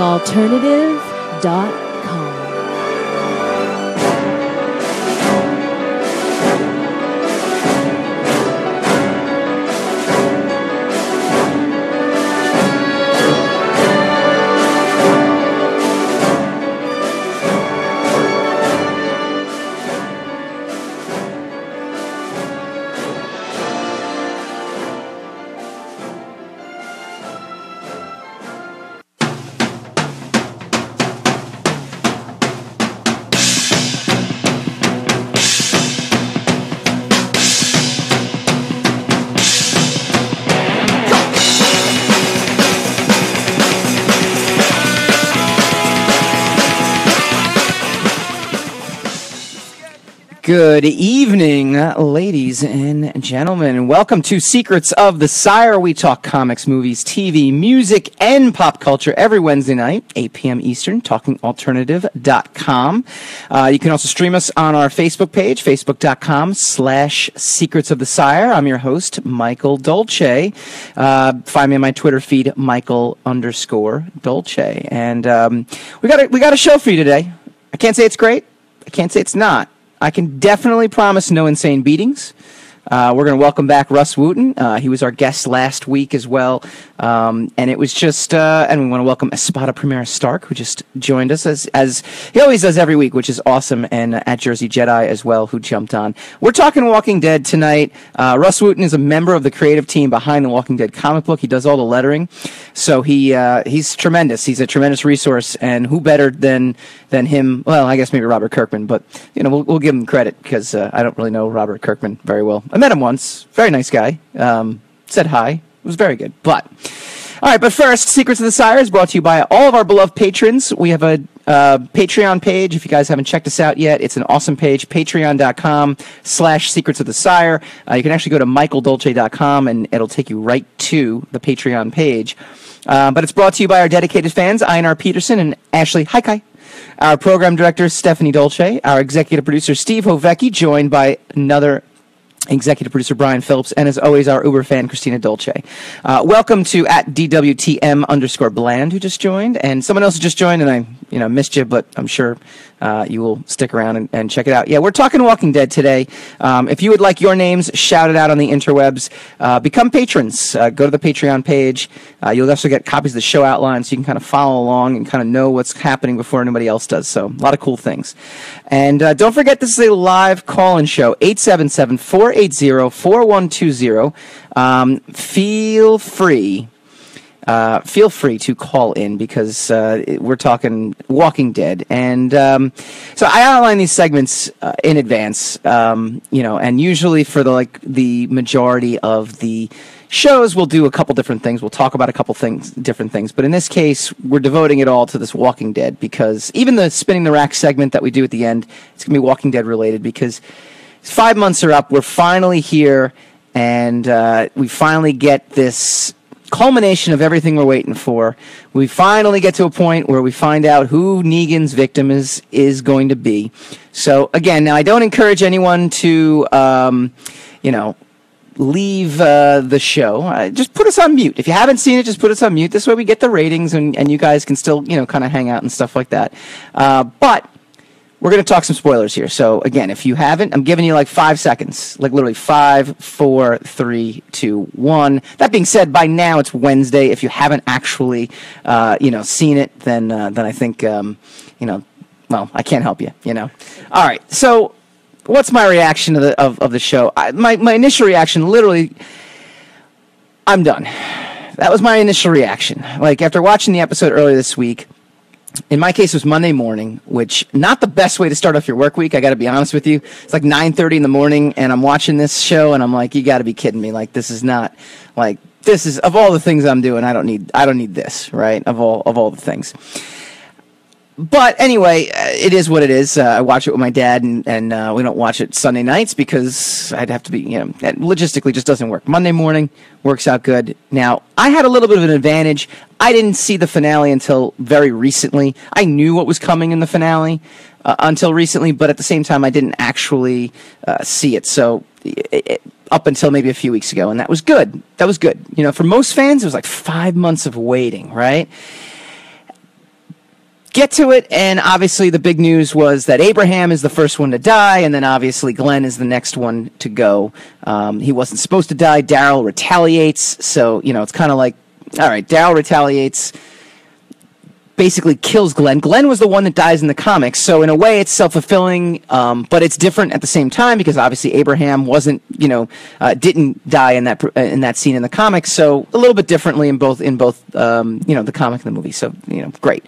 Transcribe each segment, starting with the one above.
Alternative.com. Good evening, ladies and gentlemen. Welcome to Secrets of the Sire. We talk comics, movies, TV, music, and pop culture every Wednesday night, 8 p.m. Eastern, talkingalternative.com. Uh, you can also stream us on our Facebook page, facebook.com slash Secrets of the Sire. I'm your host, Michael Dolce. Uh, find me on my Twitter feed, Michael underscore Dolce. And um, we, got a, we got a show for you today. I can't say it's great. I can't say it's not. I can definitely promise no insane beatings. Uh, we're going to welcome back Rus Wooton. Uh, he was our guest last week as well. Um, and it was just, uh, and we want to welcome Espada Primera Stark, who just joined us as, as he always does every week, which is awesome. And at Jersey Jedi as well, who jumped on. We're talking Walking Dead tonight. Uh, Rus Wooton is a member of the creative team behind the Walking Dead comic book. He does all the lettering. So he, uh, he's tremendous. He's a tremendous resource. And who better than, than him? Well, I guess maybe Robert Kirkman, but, you know, we'll, we'll give him credit because uh, I don't really know Robert Kirkman very well. I met him once. Very nice guy. Um, said hi. It was very good. But all right, but first, Secrets of the Sire is brought to you by all of our beloved patrons. We have a uh, Patreon page. If you guys haven't checked us out yet, it's an awesome page. Patreon.com slash Secrets of the Sire. Uh, you can actually go to michaeldolce.com and it'll take you right to the Patreon page. Uh, but it's brought to you by our dedicated fans, Einar Peterson and Ashley Haikai. Our program director, Stephanie Dolce. Our executive producer, Steve Hovecki, joined by another executive producer Brian Phillips, and as always, our Uber fan Christina Dolce. Uh, welcome to at DWTM underscore Bland, who just joined, and someone else just joined, and I, you know, missed you, but I'm sure uh, you will stick around and, and, check it out. Yeah, we're talking Walking Dead today. Um, if you would like your names shouted out on the interwebs, uh, become patrons. Uh, go to the Patreon page. Uh, you'll also get copies of the show outline, so you can kind of follow along and kind of know what's happening before anybody else does. So a lot of cool things. And uh, don't forget, this is a live call-in show. 877 480 4120. Um, feel free uh, feel free to call in because uh, we're talking Walking Dead, and um, so I outline these segments uh, in advance, um, you know, and usually for the like the majority of the shows, we'll do a couple different things. We'll talk about a couple things, different things, but in this case, we're devoting it all to this Walking Dead because even the spinning the rack segment that we do at the end, it's gonna be Walking Dead related because five months are up. We're finally here, and uh, we finally get this culmination of everything we're waiting for. We finally get to a point where we find out who Negan's victim is is going to be. So again, now I don't encourage anyone to, um, you know, leave uh, the show. Uh, just put us on mute. If you haven't seen it, just put us on mute. This way we get the ratings and, and you guys can still, you know, kind of hang out and stuff like that. Uh, but we're going to talk some spoilers here. So again, if you haven't, I'm giving you like five seconds, like literally five, four, three, two, one. That being said, by now it's Wednesday. If you haven't actually, uh, you know, seen it, then uh, then I think, um, you know, well, I can't help you. You know. All right. So, what's my reaction to the of, of the show? I, my my initial reaction, literally, I'm done. That was my initial reaction. Like after watching the episode earlier this week in my case, it was Monday morning, which not the best way to start off your work week. I got to be honest with you. It's like 9:30 in the morning, and I'm watching this show, and I'm like, you got to be kidding me! Like this is not like this is of all the things I'm doing. I don't need I don't need this, right? Of all of all the things but anyway, uh, it is what it is. Uh, I watch it with my dad, and, and uh, we don't watch it Sunday nights because I'd have to be, you know, logistically just doesn't work. Monday morning works out good. Now, I had a little bit of an advantage. I didn't see the finale until very recently. I knew what was coming in the finale uh, until recently, but at the same time, I didn't actually uh, see it. So, it, it, up until maybe a few weeks ago, and that was good. That was good. You know, for most fans, it was like five months of waiting, right? Get to it, and obviously the big news was that Abraham is the first one to die, and then obviously Glenn is the next one to go. Um, he wasn't supposed to die. Daryl retaliates, so you know it's kind of like, all right, Daryl retaliates, basically kills Glenn. Glenn was the one that dies in the comics, so in a way it's self fulfilling, um, but it's different at the same time because obviously Abraham wasn't, you know, uh, didn't die in that in that scene in the comics, so a little bit differently in both in both, um, you know, the comic and the movie. So you know, great.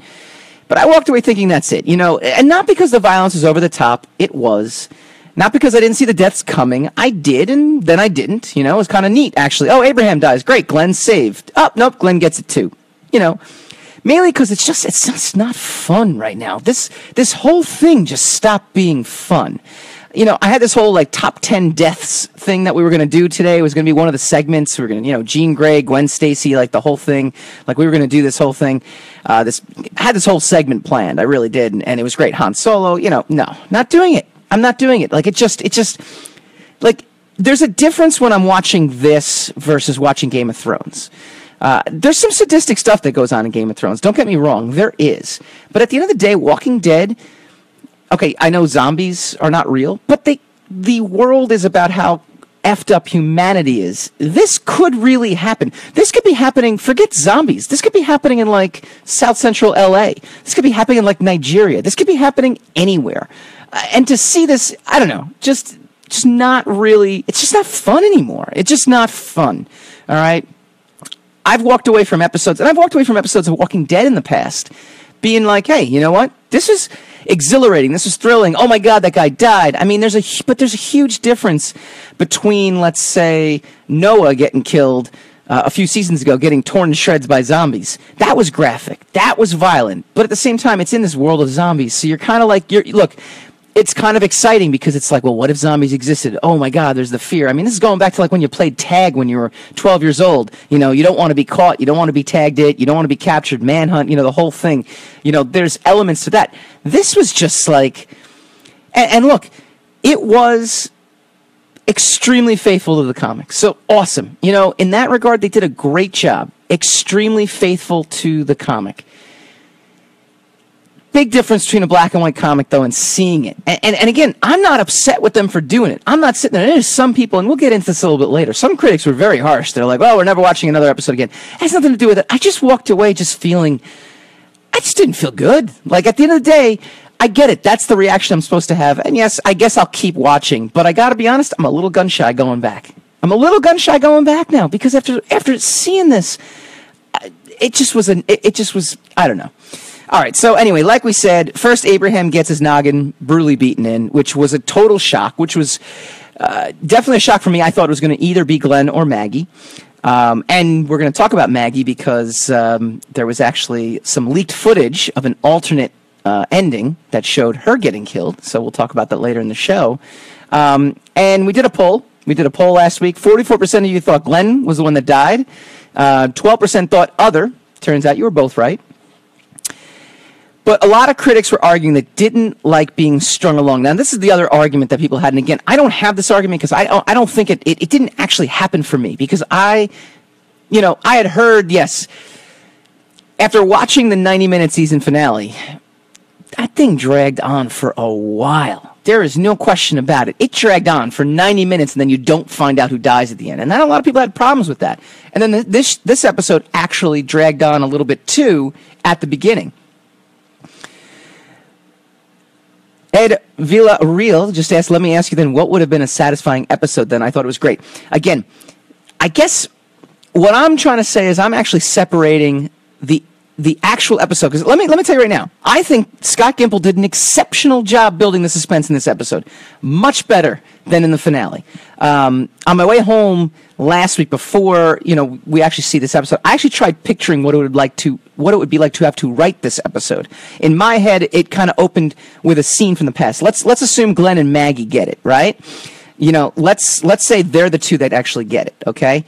But I walked away thinking that's it, you know, and not because the violence is over the top. It was. Not because I didn't see the deaths coming. I did, and then I didn't. You know, it was kind of neat, actually. Oh, Abraham dies. Great. Glenn's saved. Oh, nope. Glenn gets it too. You know, mainly because it's just it's just not fun right now. This this whole thing just stopped being fun. You know, I had this whole like top ten deaths thing that we were going to do today. It was going to be one of the segments. We were going to, you know, Jean Grey, Gwen Stacy, like the whole thing. Like we were going to do this whole thing. Uh, this had this whole segment planned. I really did, and, and it was great. Han Solo. You know, no, not doing it. I'm not doing it. Like it just it just like there's a difference when I'm watching this versus watching Game of Thrones. Uh, there's some sadistic stuff that goes on in Game of Thrones. Don't get me wrong, there is. But at the end of the day, Walking Dead. Okay, I know zombies are not real, but they the world is about how effed up humanity is. This could really happen. This could be happening. Forget zombies. This could be happening in like South Central LA. This could be happening in like Nigeria. This could be happening anywhere. Uh, and to see this, I don't know, just just not really. It's just not fun anymore. It's just not fun. All right. I've walked away from episodes, and I've walked away from episodes of Walking Dead in the past, being like, "Hey, you know what? This is exhilarating. This is thrilling. Oh my God, that guy died." I mean, there's a but there's a huge difference between, let's say, Noah getting killed uh, a few seasons ago, getting torn to shreds by zombies. That was graphic. That was violent. But at the same time, it's in this world of zombies, so you're kind of like, you're look it's kind of exciting because it's like, well, what if zombies existed? Oh my God, there's the fear. I mean, this is going back to like when you played tag when you were 12 years old. You know, you don't want to be caught. You don't want to be tagged it. You don't want to be captured, manhunt, you know, the whole thing. You know, there's elements to that. This was just like, and, and look, it was extremely faithful to the comics. So awesome. You know, in that regard, they did a great job. Extremely faithful to the comic. Big difference between a black and white comic, though, and seeing it. And, and, and, again, I'm not upset with them for doing it. I'm not sitting there. There's some people, and we'll get into this a little bit later. Some critics were very harsh. They're like, oh, we're never watching another episode again. It has nothing to do with it. I just walked away just feeling, I just didn't feel good. Like, at the end of the day, I get it. That's the reaction I'm supposed to have. And yes, I guess I'll keep watching. But I got to be honest, I'm a little gun shy going back. I'm a little gun shy going back now because after after seeing this, it just was an it, it just was I don't know. All right. So anyway, like we said, first Abraham gets his noggin brutally beaten in, which was a total shock. Which was uh, definitely a shock for me. I thought it was going to either be Glenn or Maggie. Um, and we're going to talk about Maggie because um, there was actually some leaked footage of an alternate uh, ending that showed her getting killed. So we'll talk about that later in the show. Um, and we did a poll. We did a poll last week. 44% of you thought Glenn was the one that died. Uh, 12% thought other. Turns out you were both right. But a lot of critics were arguing that didn't like being strung along. Now, this is the other argument that people had. And again, I don't have this argument because I don't, I don't think it, it, it didn't actually happen for me because I, you know, I had heard, yes, after watching the 90 minute season finale, that thing dragged on for a while. There is no question about it. It dragged on for 90 minutes and then you don't find out who dies at the end. And not a lot of people had problems with that. And then this, this episode actually dragged on a little bit too at the beginning. Ed Villa Real just asked, let me ask you then, what would have been a satisfying episode then? I thought it was great. Again, I guess what I'm trying to say is I'm actually separating the the actual episode because let me let me tell you right now i think scott gimple did an exceptional job building the suspense in this episode. Much better than in the finale. Um, on my way home last week before you know we actually see this episode i actually tried picturing what it would like to what it would be like to have to write this episode. In my head it kind of opened with a scene from the past. Let's let's assume glenn and maggie get it right? You know let's let's say they're the two that actually get it okay?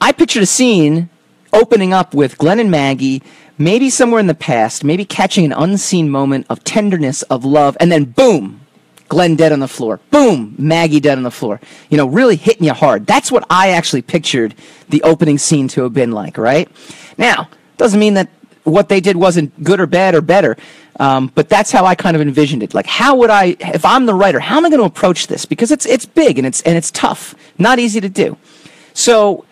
I pictured a scene opening up with Glenn and Maggie, maybe somewhere in the past, maybe catching an unseen moment of tenderness, of love, and then boom, Glenn dead on the floor. Boom, Maggie dead on the floor. You know, really hitting you hard. That's what I actually pictured the opening scene to have been like, right? Now, doesn't mean that what they did wasn't good or bad or better. Um, but that's how I kind of envisioned it. Like, how would I, if I'm the writer, how am I going to approach this? Because it's it's big and it's and it's tough, not easy to do. So,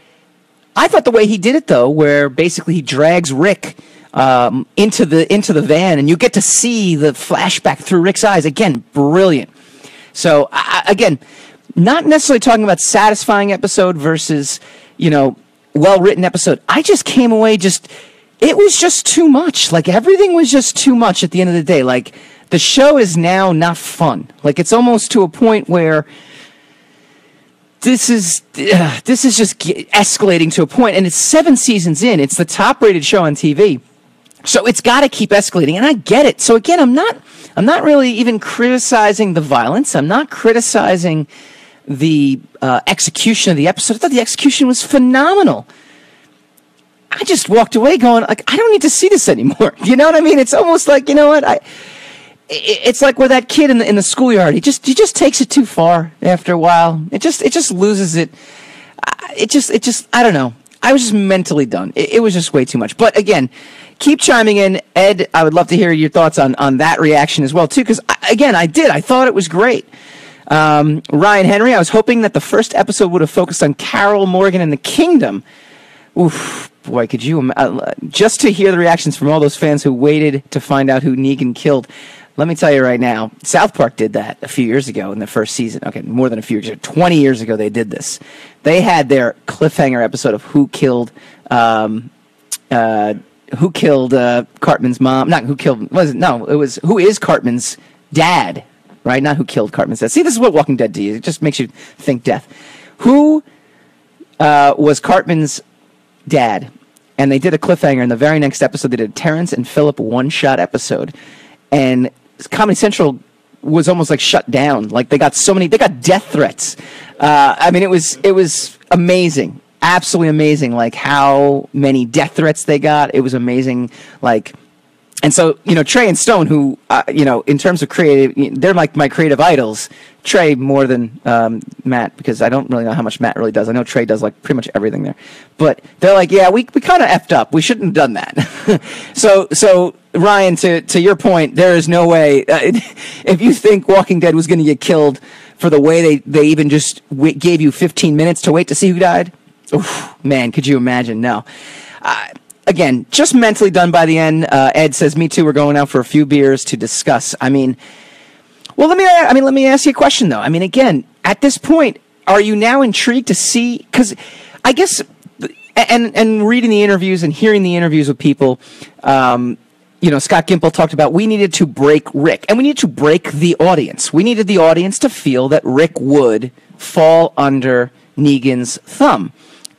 I thought the way he did it though, where basically he drags Rick um, into the into the van, and you get to see the flashback through Rick's eyes. Again, brilliant. So I, again, not necessarily talking about satisfying episode versus you know well written episode. I just came away just it was just too much. Like everything was just too much at the end of the day. Like the show is now not fun. Like it's almost to a point where this is uh, this is just escalating to a point and it's 7 seasons in. It's the top rated show on TV. So it's got to keep escalating and I get it. So again, I'm not I'm not really even criticizing the violence. I'm not criticizing the uh, execution of the episode. I thought the execution was phenomenal. I just walked away going like I don't need to see this anymore. You know what I mean? It's almost like you know what I. It's like with that kid in the in the schoolyard. He just he just takes it too far after a while. It just it just loses it. It just it just I don't know. I was just mentally done. It, it was just way too much. But again, keep chiming in, Ed. I would love to hear your thoughts on on that reaction as well too. Because again, I did. I thought it was great. Um, Ryan Henry, I was hoping that the first episode would have focused on Carol Morgan and the Kingdom. Oof, boy, could you uh, just to hear the reactions from all those fans who waited to find out who Negan killed? Let me tell you right now, South Park did that a few years ago in the first season. Okay, more than a few years ago, twenty years ago, they did this. They had their cliffhanger episode of who killed, um, uh, who killed uh, Cartman's mom. Not who killed. Was? No, it was who is Cartman's dad right? Not who killed Cartman's dad. See, this is what Walking Dead does. It just makes you think death. Who uh, was Cartman's dad? And they did a cliffhanger in the very next episode. They did a Terrence and Philip one shot episode. And Comedy Central was almost like shut down. Like they got so many, they got death threats. Uh, I mean, it was, it was amazing. Absolutely amazing. Like how many death threats they got. It was amazing. Like, and so you know Trey and Stone, who uh, you know in terms of creative, they're like my creative idols. Trey more than um, Matt because I don't really know how much Matt really does. I know Trey does like pretty much everything there, but they're like, yeah, we we kind of effed up. We shouldn't have done that. so so Ryan, to to your point, there is no way uh, if you think Walking Dead was going to get killed for the way they they even just w- gave you 15 minutes to wait to see who died. Oof, man, could you imagine? No. Uh, again, just mentally done by the end. Uh, Ed says, "Me too. We're going out for a few beers to discuss." I mean, well, let me. I mean, let me ask you a question though. I mean, again, at this point, are you now intrigued to see? Because I guess, and and reading the interviews and hearing the interviews with people. Um, you know, Scott Gimple talked about we needed to break Rick, and we needed to break the audience. We needed the audience to feel that Rick would fall under Negan's thumb.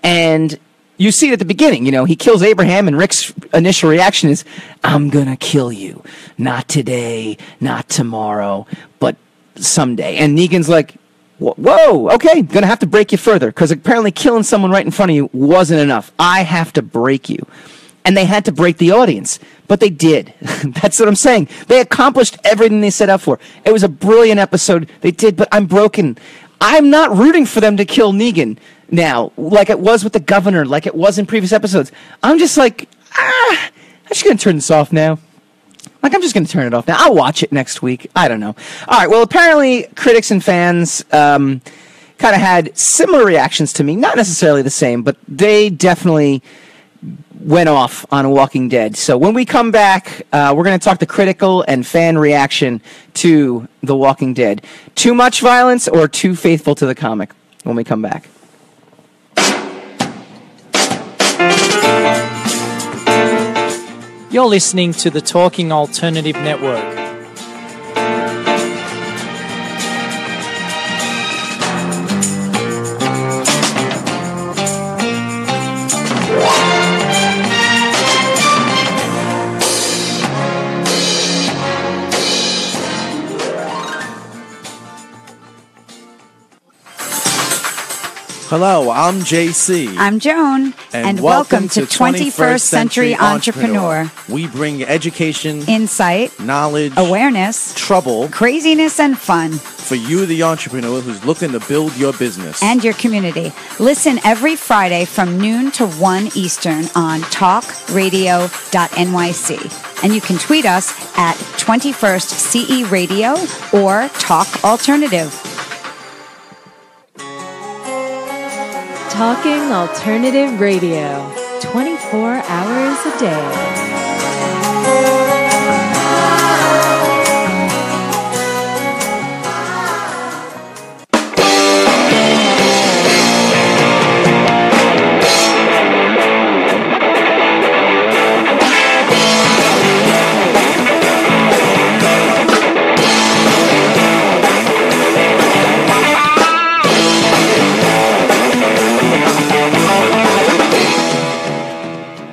And you see it at the beginning. You know, he kills Abraham, and Rick's initial reaction is, I'm going to kill you. Not today, not tomorrow, but someday. And Negan's like, Whoa, okay, gonna have to break you further because apparently killing someone right in front of you wasn't enough. I have to break you. And they had to break the audience, but they did. That's what I'm saying. They accomplished everything they set out for. It was a brilliant episode. They did, but I'm broken. I'm not rooting for them to kill Negan now, like it was with the governor, like it was in previous episodes. I'm just like, ah, I'm just going to turn this off now. Like, I'm just going to turn it off now. I'll watch it next week. I don't know. All right. Well, apparently, critics and fans um, kind of had similar reactions to me. Not necessarily the same, but they definitely went off on Walking Dead. So when we come back, uh, we're going to talk the critical and fan reaction to The Walking Dead. Too much violence or too faithful to the comic when we come back. You're listening to the Talking Alternative Network. Hello, I'm JC. I'm Joan. And, and welcome, welcome, to 21st Century Entrepreneur. Entrepreneur. We bring education, insight, knowledge, awareness, trouble, craziness, and fun for you, the entrepreneur who's looking to build your business. and your community. Listen every Friday from noon to 1 Eastern on talkradio.nyc. And you can tweet us at 21st CE Radio or Talk Alternative. Talking Alternative Radio. 24 hours a day.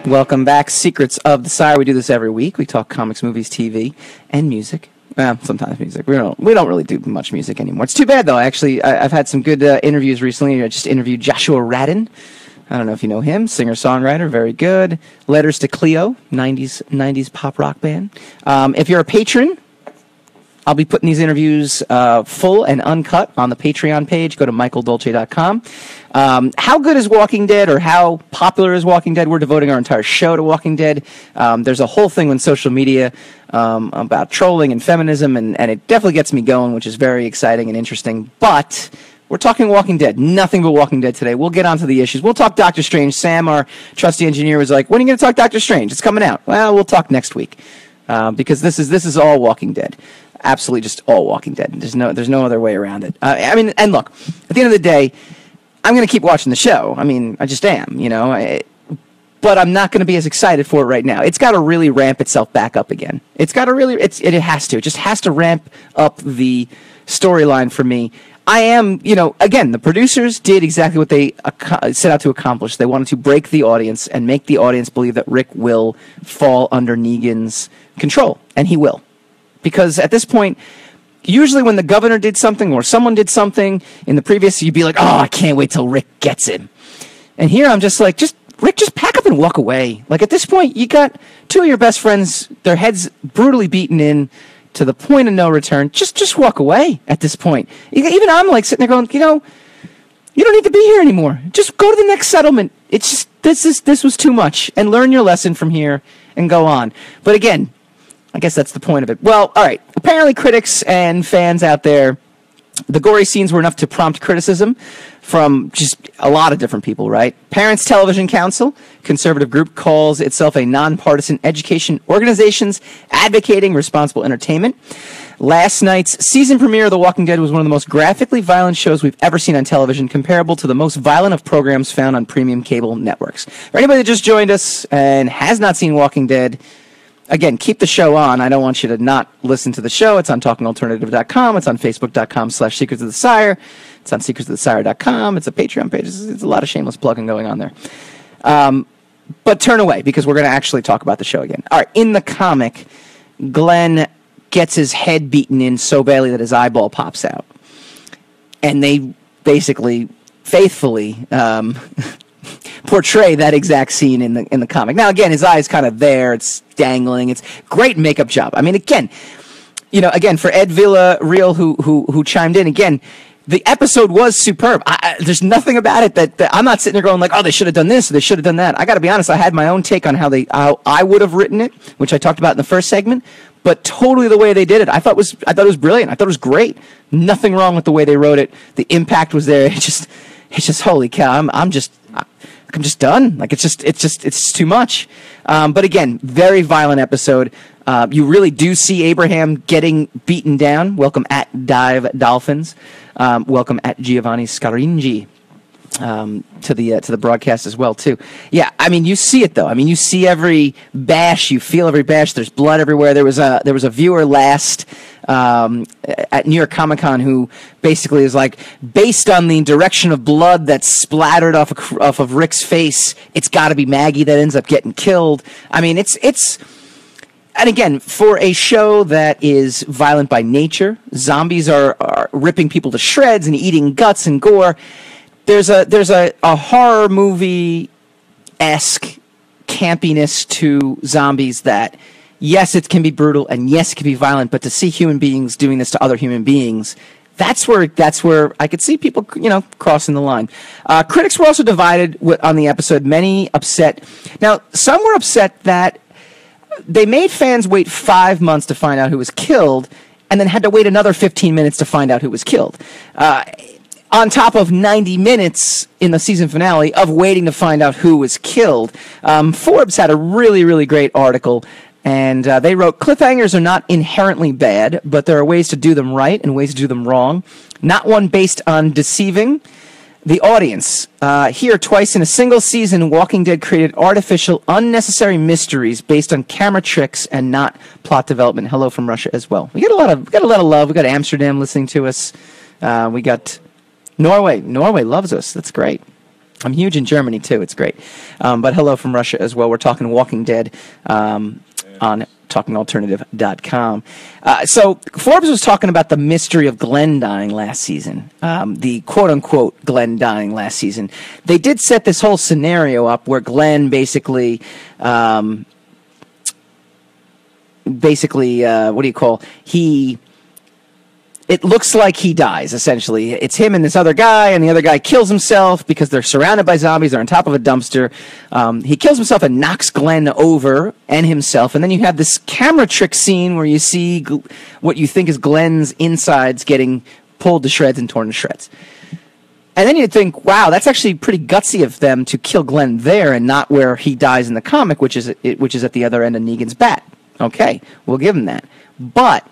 Welcome back, Secrets of the Sire. We do this every week. We talk comics, movies, TV, and music. Well, sometimes music. We don't. We don't really do much music anymore. It's too bad, though. Actually, I, I've had some good uh, interviews recently. I just interviewed Joshua Radin. I don't know if you know him, singer songwriter, very good. Letters to Cleo, '90s '90s pop rock band. Um, if you're a patron, I'll be putting these interviews uh, full and uncut on the Patreon page. Go to michaeldolce.com. Um, how good is Walking Dead or how popular is Walking Dead? We're devoting our entire show to Walking Dead. Um, there's a whole thing on social media um, about trolling and feminism, and, and it definitely gets me going, which is very exciting and interesting. But we're talking Walking Dead, nothing but Walking Dead today. We'll get onto the issues. We'll talk Doctor Strange. Sam, our trusty engineer, was like, "When are you going to talk Doctor Strange? It's coming out." Well, we'll talk next week uh, because this is this is all Walking Dead, absolutely just all Walking Dead. There's no there's no other way around it. Uh, I mean, and look, at the end of the day, I'm going to keep watching the show. I mean, I just am, you know. I, but I'm not going to be as excited for it right now. It's got to really ramp itself back up again. It's got to really, it's, it, it has to. It just has to ramp up the storyline for me. I am, you know, again, the producers did exactly what they ac- set out to accomplish. They wanted to break the audience and make the audience believe that Rick will fall under Negan's control, and he will. Because at this point, usually when the governor did something or someone did something in the previous, you'd be like, oh, I can't wait till Rick gets him. And here I'm just like, just Rick, just pack up and walk away. Like at this point, you got two of your best friends, their heads brutally beaten in to the point of no return. Just, just walk away at this point. Even I'm like sitting there going, you know, you don't need to be here anymore. Just go to the next settlement. It's just this is this was too much, and learn your lesson from here and go on. But again, I guess that's the point of it. Well, all right. Apparently, critics and fans out there, the gory scenes were enough to prompt criticism from just a lot of different people, right? Parents Television Council, conservative group, calls itself a nonpartisan education organizations advocating responsible entertainment. Last night's season premiere of The Walking Dead was one of the most graphically violent shows we've ever seen on television, comparable to the most violent of programs found on premium cable networks. For anybody that just joined us and has not seen Walking Dead, again, keep the show on. I don't want you to not listen to the show. It's on talkingalternative.com. It's on facebook.com slash secrets of the sire. It's on secretsofthesire.com. It's a Patreon page. It's, it's a lot of shameless plugging going on there. Um, but turn away because we're going to actually talk about the show again. All right. In the comic, Glenn gets his head beaten in so badly that his eyeball pops out. And they basically, faithfully, um, portray that exact scene in the in the comic. Now again, his eye's kind of there, it's dangling. It's great makeup job. I mean, again, you know, again for Ed Villa Real who who who chimed in again. The episode was superb. I, I, there's nothing about it that, that I'm not sitting there going like, oh, they should have done this, or they should have done that. I got to be honest. I had my own take on how they, how I would have written it, which I talked about in the first segment. But totally the way they did it, I thought was, I thought it was brilliant. I thought it was great. Nothing wrong with the way they wrote it. The impact was there. It just, it's just holy cow. I'm, I'm just, I'm just done. Like it's just, it's just, it's too much. Um, but again, very violent episode. Uh, you really do see Abraham getting beaten down. Welcome at Dive Dolphins. Um, welcome at Giovanni Scaringi um, to the uh, to the broadcast as well too. Yeah, I mean you see it though. I mean you see every bash, you feel every bash. There's blood everywhere. There was a there was a viewer last um, at New York Comic Con who basically is like based on the direction of blood that's splattered off of, off of Rick's face. It's got to be Maggie that ends up getting killed. I mean it's it's and again, for a show that is violent by nature, zombies are, are ripping people to shreds and eating guts and gore. There's a there's a, a horror movie esque campiness to zombies that yes, it can be brutal and yes, it can be violent, but to see human beings doing this to other human beings That's where that's where I could see people, you know, crossing the line. Uh, critics were also divided on the episode. Many upset. Now, some were upset that they made fans wait five months to find out who was killed, and then had to wait another 15 minutes to find out who was killed. Uh, on top of 90 minutes in the season finale of waiting to find out who was killed. Um, Forbes had a really, really great article, and uh, they wrote cliffhangers are not inherently bad, but there are ways to do them right and ways to do them wrong. Not one based on deceiving the audience. Uh, here, twice in a single season, Walking Dead created artificial, unnecessary mysteries based on camera tricks and not plot development. Hello from Russia as well. We got a lot of we got a lot of love. We got Amsterdam listening to us. Uh, we got Norway. Norway loves us. That's great. I'm huge in Germany too. It's great. Um, but hello from Russia as well. We're talking Walking Dead um, on talkingalternative.com. Uh, so Forbes was talking about the mystery of Glenn dying last season, um, the quote unquote Glenn dying last season. They did set this whole scenario up where Glenn basically. Um, basically, uh, what do you call? He it looks like he dies essentially it's him and this other guy and the other guy kills himself because they're surrounded by zombies they're on top of a dumpster um, he kills himself and knocks glenn over and himself and then you have this camera trick scene where you see gl- what you think is glenn's insides getting pulled to shreds and torn to shreds and then you'd think, wow, that's actually pretty gutsy of them to kill Glenn there and not where he dies in the comic, which is which is at the other end of Negan's bat. Okay, we'll give him that. But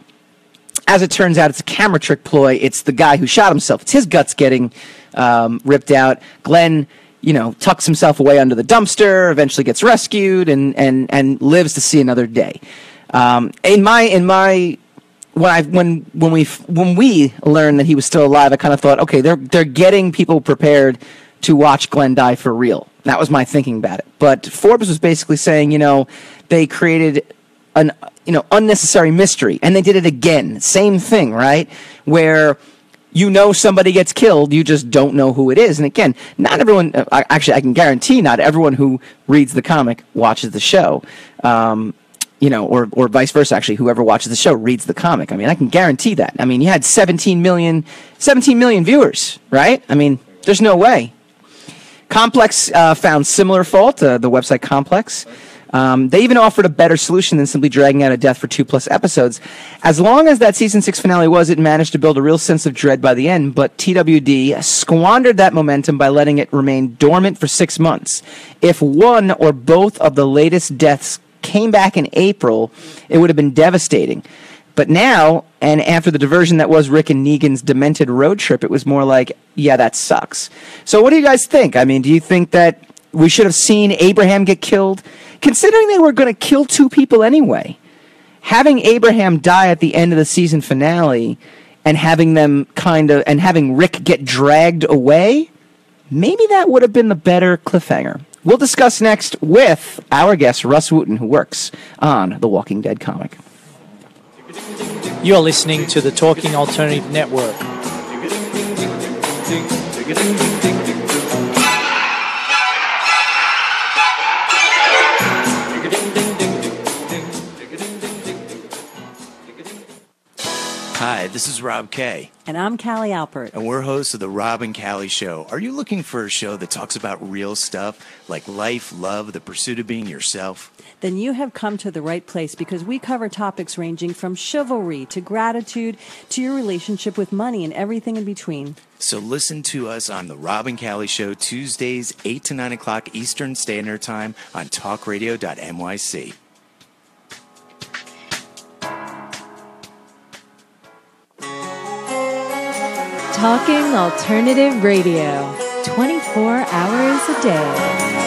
as it turns out, it's a camera trick ploy. It's the guy who shot himself. It's his guts getting um, ripped out. Glenn, you know, tucks himself away under the dumpster. Eventually, gets rescued and and and lives to see another day. Um, in my in my when I when when we when we learned that he was still alive, I kind of thought, okay, they're they're getting people prepared to watch Glenn die for real. That was my thinking about it. But Forbes was basically saying, you know, they created an you know unnecessary mystery, and they did it again. Same thing, right? Where you know somebody gets killed, you just don't know who it is. And again, not everyone. uh, Actually, I can guarantee not everyone who reads the comic watches the show. Um, you know, or or vice versa. Actually, whoever watches the show reads the comic. I mean, I can guarantee that. I mean, you had 17 million, 17 million viewers, right? I mean, there's no way. Complex uh, found similar fault. Uh, the website Complex. Um, they even offered a better solution than simply dragging out a death for two plus episodes. As long as that season six finale was, it managed to build a real sense of dread by the end. But TWD squandered that momentum by letting it remain dormant for six months. If one or both of the latest deaths came back in April, it would have been devastating. But now, and after the diversion that was Rick and Negan's demented road trip, it was more like, yeah, that sucks. So, what do you guys think? I mean, do you think that we should have seen Abraham get killed? Considering they were going to kill two people anyway, having Abraham die at the end of the season finale and having them kind of, and having Rick get dragged away, maybe that would have been the better cliffhanger. We'll discuss next with our guest, Rus Wooton, who works on the Walking Dead comic. You're listening to the Talking Alternative Network. Hi, this is Rob Kay, And I'm Callie Alpert. and we're hosts of The Rob and Callie Show. Are you looking for a show that talks about real stuff like life, love, the pursuit of being yourself? Then you have come to the right place because we cover topics ranging from chivalry to gratitude to your relationship with money and everything in between. So listen to us on The Rob and Callie Show Tuesdays, 8 to 9 o'clock Eastern Standard Time on talkradio.nyc. Talking Alternative Radio, 24 hours a day.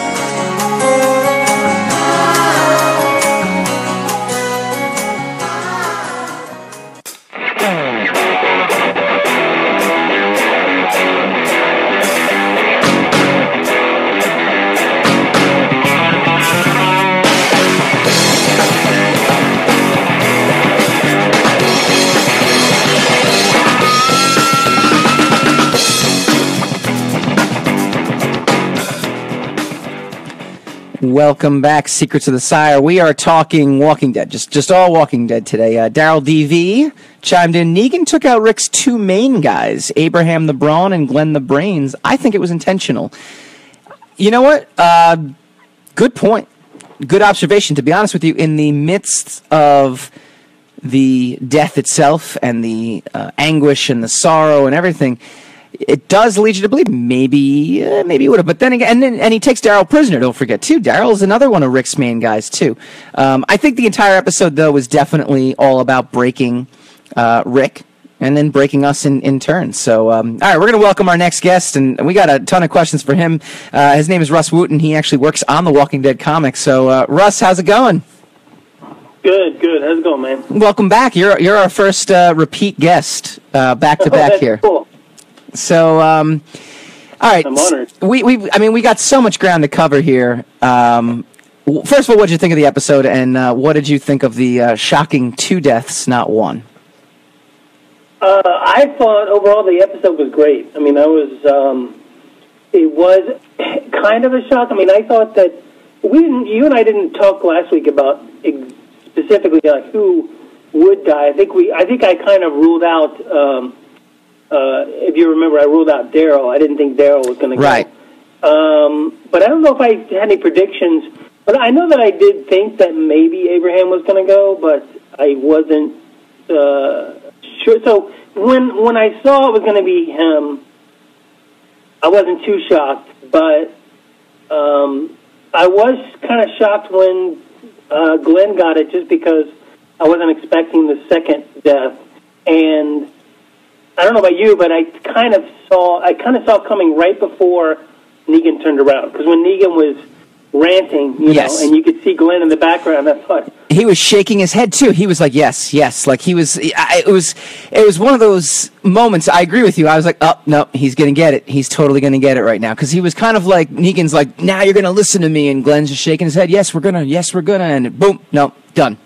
Welcome back, Secrets of the Sire. We are talking Walking Dead, just just all Walking Dead today. Uh, Daryl DV chimed in. Negan took out Rick's two main guys, Abraham the Brawn and Glenn the Brains. I think it was intentional. You know what? Uh, good point. Good observation. To be honest with you, in the midst of the death itself and the uh, anguish and the sorrow and everything, it does lead you to believe maybe uh, maybe he would have. But then again, and then, and he takes Daryl prisoner. Don't forget too. Daryl is another one of Rick's main guys too. Um, I think the entire episode though was definitely all about breaking uh, Rick. And then breaking us in, in turn. So, um, all right, we're going to welcome our next guest, and we got a ton of questions for him. Uh, his name is Rus Wooton. He actually works on the Walking Dead comics. So, uh, Rus, how's it going? Good, good. How's it going, man? Welcome back. You're you're our first uh, repeat guest back to back here. Cool. So, um, all right. I'm honored. We, we, I mean, we got so much ground to cover here. Um, first of all, what did you think of the episode, and uh, what did you think of the uh, shocking two deaths, not one? Uh, I thought overall the episode was great. I mean, I was. Um, it was kind of a shock. I mean, I thought that we didn't. You and I didn't talk last week about ex- specifically like who would die. I think we. I think I kind of ruled out. Um, if you remember, I ruled out Daryl. I didn't think Daryl was going to go. Right. Um, but I don't know if I had any predictions. But I know that I did think that maybe Abraham was going to go, but I wasn't uh, sure. So when when I saw it was going to be him, I wasn't too shocked. But um, I was kind of shocked when uh, Glenn got it, just because I wasn't expecting the second death. And I don't know about you, but I kind of saw I kind of saw it coming right before Negan turned around because when Negan was ranting, you Yes. know, and you could see Glenn in the background, I thought, He was shaking his head too. He was like, "Yes, yes." Like he was. I, it was. It was one of those moments. I agree with you. I was like, "Oh no, he's gonna get it. He's totally gonna get it right now." Because he was kind of like Negan's like, "Now you're gonna listen to me," and Glenn's just shaking his head. Yes, we're gonna. Yes, we're gonna. And boom, no, done.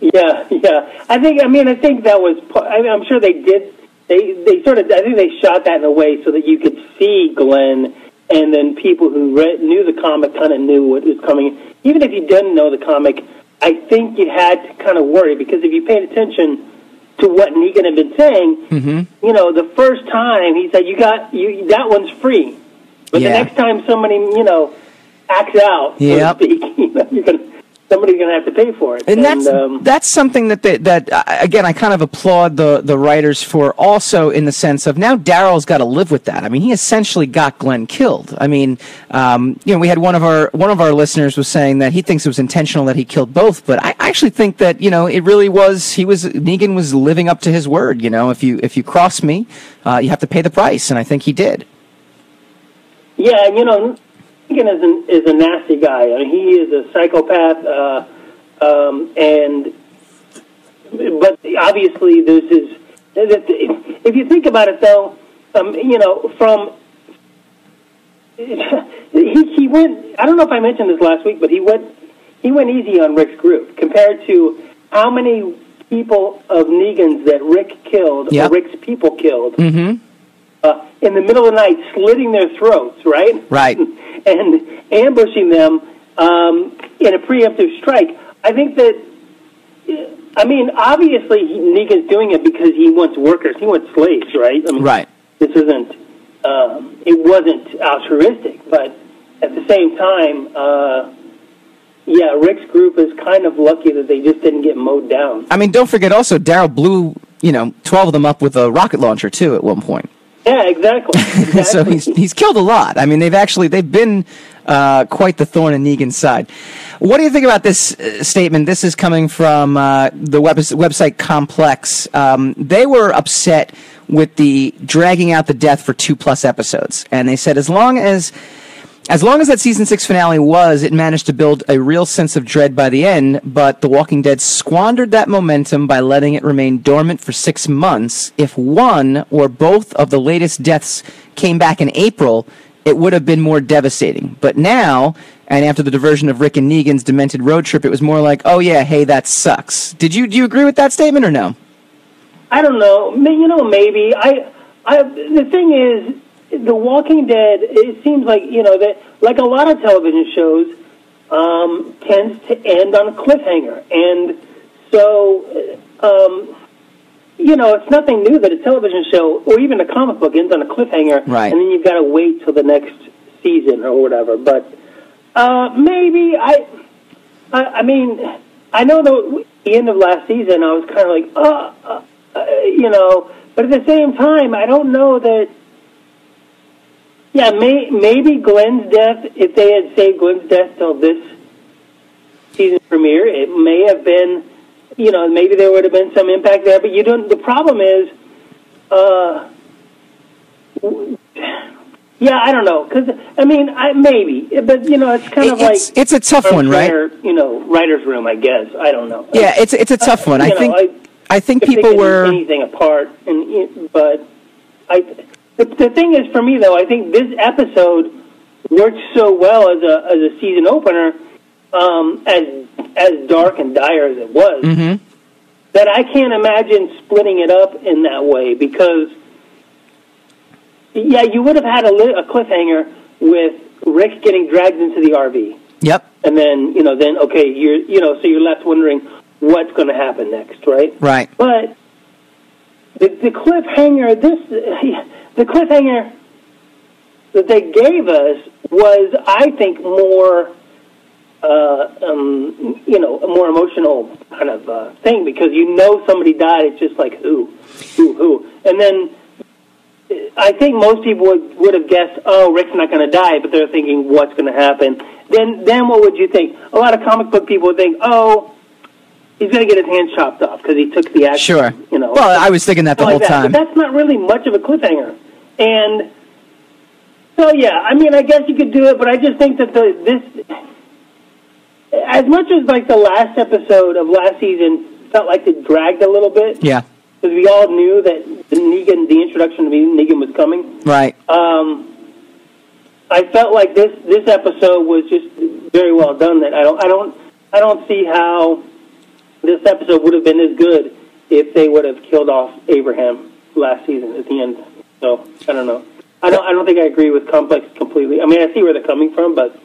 yeah, yeah. I think I mean I think that was. I mean, I'm sure they did. They they sort of I think they shot that in a way so that you could see Glenn, and then people who read, knew the comic kind of knew what was coming. Even if you didn't know the comic, I think you had to kind of worry because if you paid attention to what Negan had been saying, Mm-hmm. you know, the first time he said, "You got you that one's free," but Yeah. the next time somebody you know acts out, Yep. so to speak, you know, you're gonna somebody's gonna have to pay for it. and that's um, that's something that they, that uh, again I kind of applaud the the writers for also in the sense of now Daryl's got to live with that. I mean, he essentially got Glenn killed. I mean, um, you know, we had one of our one of our listeners was saying that he thinks it was intentional that he killed both, but I actually think that you know it really was he was Negan was living up to his word. You know, if you if you cross me, uh, you have to pay the price, and I think he did. Yeah, and you know, Negan is, an, is a nasty guy. I mean, he is a psychopath, uh, um, and but obviously this is. If you think about it, though, um, you know, from he he went. I don't know if I mentioned this last week, but he went he went easy on Rick's group compared to how many people of Negan's that Rick killed Yep. or Rick's people killed Mm-hmm. Uh, in the middle of the night, slitting their throats, right? Right. and ambushing them um, in a preemptive strike. I think that, I mean, obviously he, Negan's doing it because he wants workers, he wants slaves, right? I mean, Right. This isn't, um, it wasn't altruistic, but at the same time, uh, yeah, Rick's group is kind of lucky that they just didn't get mowed down. I mean, don't forget also Daryl blew you know twelve of them up with a rocket launcher too at one point. Yeah, exactly. exactly. so he's he's killed a lot. I mean, they've actually they've been uh, quite the thorn in Negan's side. What do you think about this uh, statement? This is coming from uh, the web- website Complex. Um, they were upset with the dragging out the death for two plus episodes, and they said as long as as long as that season six finale was, it managed to build a real sense of dread by the end, but The Walking Dead squandered that momentum by letting it remain dormant for six months. If one or both of the latest deaths came back in April, it would have been more devastating. But now, and after the diversion of Rick and Negan's demented road trip, it was more like, oh yeah, hey, that sucks. Did you do you agree with that statement or no? I don't know. You know, maybe I. I. The thing is, The Walking Dead. It seems like you know that, like a lot of television shows, um, tends to end on a cliffhanger, and so um, you know it's nothing new that a television show or even a comic book ends on a cliffhanger, Right. And then you've got to wait till the next season or whatever. But uh, maybe I, I, I mean, I know that at the end of last season, I was kind of like, uh, uh, uh, you know, but at the same time, I don't know that. Yeah, may, maybe Glenn's death. If they had saved Glenn's death till this season premiere, it may have been, you know, maybe there would have been some impact there. But you don't. The problem is, uh, yeah, I don't know, because I mean, I, maybe, but you know, it's kind of It's- like it's a tough one, right? You know, writers' room, I guess. I don't know. Yeah, it's it's a tough one. I know, think I- I think people were anything apart, and but I. The, the thing is, for me though, I think this episode worked so well as a as a season opener, um, as as dark and dire as it was, Mhm. that I can't imagine splitting it up in that way because, yeah, you would have had a, li- a cliffhanger with Rick getting dragged into the RV Yep. and then you know then okay you're you know so you're left wondering what's going to happen next right Right. but the, the cliffhanger this the cliffhanger that they gave us was i think more uh, um, you know a more emotional kind of uh, thing because you know somebody died it's just like who who who and then I think most people would, would have guessed, oh, Rick's not going to die, but they're thinking, what's going to happen? Then, then what would you think? A lot of comic book people would think, oh, he's going to get his hand chopped off because he took the action. Sure. You know. Well, I was thinking that the like whole that. time. But that's not really much of a cliffhanger. And so, yeah, I mean, I guess you could do it, but I just think that the this, as much as like the last episode of last season felt like it dragged a little bit Yeah. because we all knew that the Negan, the introduction to Negan was coming. Right. Um, I felt like this this episode was just very well done. That I don't I don't I don't see how this episode would have been as good if they would have killed off Abraham last season at the end. So I don't know. I don't I don't think I agree with Complex completely. I mean I see where they're coming from, but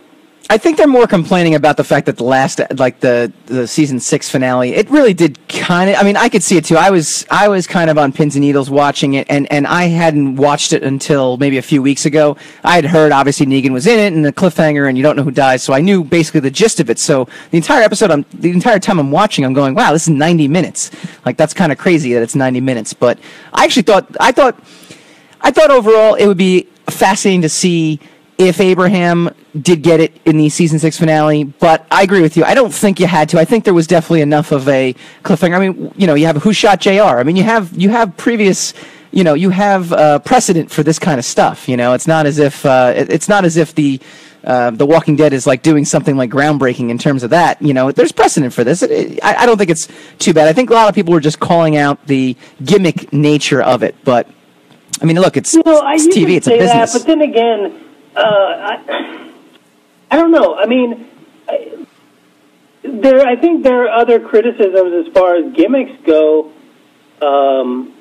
I think they're more complaining about the fact that the last, like the the season six finale, it really did kind of. I mean, I could see it too. I was I was kind of on pins and needles watching it, and and I hadn't watched it until maybe a few weeks ago. I had heard obviously Negan was in it and the cliffhanger, and you don't know who dies, so I knew basically the gist of it. So the entire episode, I'm the entire time I'm watching, I'm going, wow, this is 90 minutes. Like that's kind of crazy that it's 90 minutes. But I actually thought I thought I thought overall it would be fascinating to see if Abraham did get it in the season six finale, but I agree with you. I don't think you had to. I think there was definitely enough of a cliffhanger. I mean, you know, you have Who Shot Jr. I mean, you have you have previous, you know, you have uh, precedent for this kind of stuff. You know, it's not as if uh, it's not as if the uh, the Walking Dead is like doing something like groundbreaking in terms of that. You know, there's precedent for this. It, it, I, I don't think it's too bad. I think a lot of people were just calling out the gimmick nature of it, but. I mean, look, it's, you know, it's you TV, it's a business. that, but then again, uh, I, I don't know. I mean, I, there. I think there are other criticisms as far as gimmicks go. Um,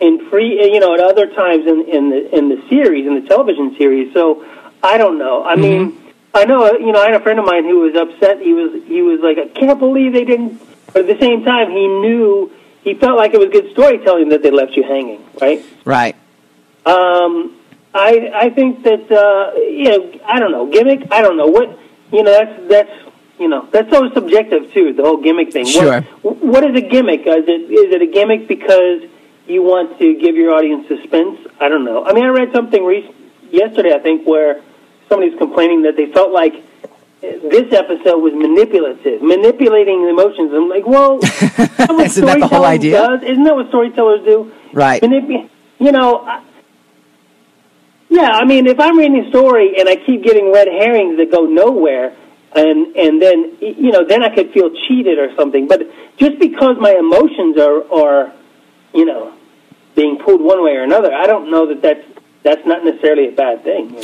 in free, you know, at other times in, in the in the series, in the television series. So I don't know. I mean, I know, you know, I had a friend of mine who was upset. He was he was like, I can't believe they didn't. But at the same time, he knew he felt like it was good storytelling that they left you hanging, right? Right. Um, I I think that uh, you know I don't know gimmick. I don't know what you know. That's that's you know that's so subjective too. The whole gimmick thing. Sure. What, what is a gimmick? Is it is it a gimmick because you want to give your audience suspense? I don't know. I mean, I read something re- yesterday. I think where somebody's complaining that they felt like this episode was manipulative, manipulating the emotions. I'm like, well, isn't that what Isn't that the whole idea? Does? Isn't that what storytellers do? Right. Manipu- you know, I, yeah, I mean, if I'm reading a story and I keep getting red herrings that go nowhere, and and then you know, then I could feel cheated or something. But just because my emotions are are, you know, being pulled one way or another, I don't know that that's that's not necessarily a bad thing.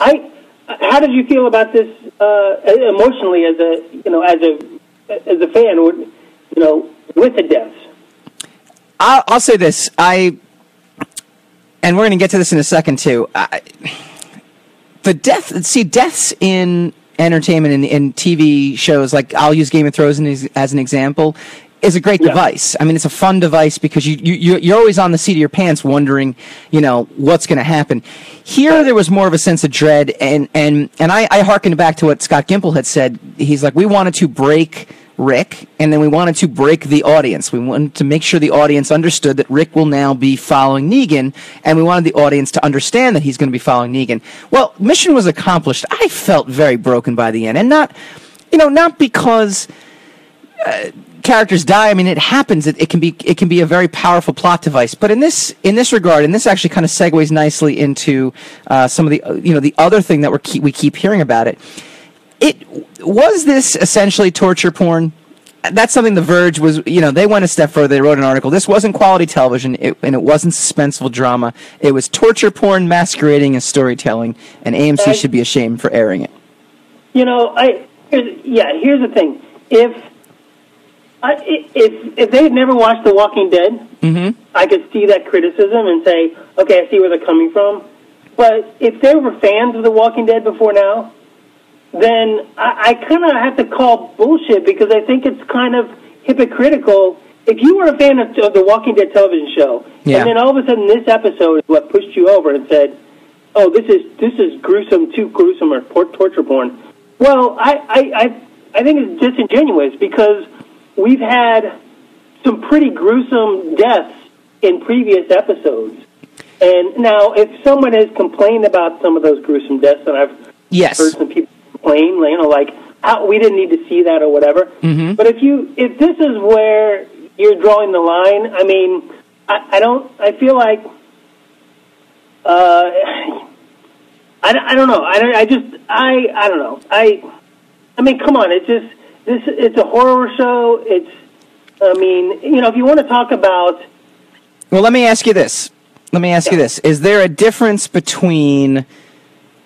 I, how did you feel about this uh, emotionally as a you know as a as a fan or you know with the deaths? I'll, I'll say this. I, and we're going to get to this in a second too. I, the death, see, deaths in entertainment and, and TV shows, like I'll use Game of Thrones as an example, is a great Yeah. device. I mean, it's a fun device because you, you you- you're always on the seat of your pants, wondering, you know, what's going to happen. Here, there was more of a sense of dread, and and and I, I hearkened back to what Scott Gimple had said. He's like, we wanted to break Rick, and then we wanted to break the audience. We wanted to make sure the audience understood that Rick will now be following Negan, and we wanted the audience to understand that he's going to be following Negan. Well, mission was accomplished. I felt very broken by the end, and not, you know, not because uh, characters die. I mean, it happens. It, it can be it can be a very powerful plot device. But in this in this regard, and this actually kind of segues nicely into uh, some of the you know the other thing that we keep we keep hearing about it. It was this essentially torture porn. That's something The Verge was, you know, they went a step further. They wrote an article. This wasn't quality television, it, and it wasn't suspenseful drama. It was torture porn masquerading as storytelling, and AMC Right. should be ashamed for airing it. You know, I here's, yeah. Here's the thing: if I, if if they had never watched The Walking Dead, Mm-hmm. I could see that criticism and say, okay, I see where they're coming from. But if they were fans of The Walking Dead before now, then I, I kind of have to call bullshit because I think it's kind of hypocritical. If you were a fan of, of the Walking Dead television show, Yeah. and then all of a sudden this episode is what pushed you over and said, "Oh, this is this is gruesome, too gruesome, or torture porn." Well, I I I, I think it's disingenuous because we've had some pretty gruesome deaths in previous episodes. And now, if someone has complained about some of those gruesome deaths, and I've Yes. heard some people complain, you know, like how we didn't need to see that or whatever. Mhm. But if you, if this is where you're drawing the line, I mean, I, I don't, I feel like, uh, I, I don't know. I, don't- I just, I, I don't know. I, I mean, come on. It's just this. It's a horror show. It's, I mean, you know, if you want to talk about, Well, let me ask you this. Let me ask you this. Is there a difference between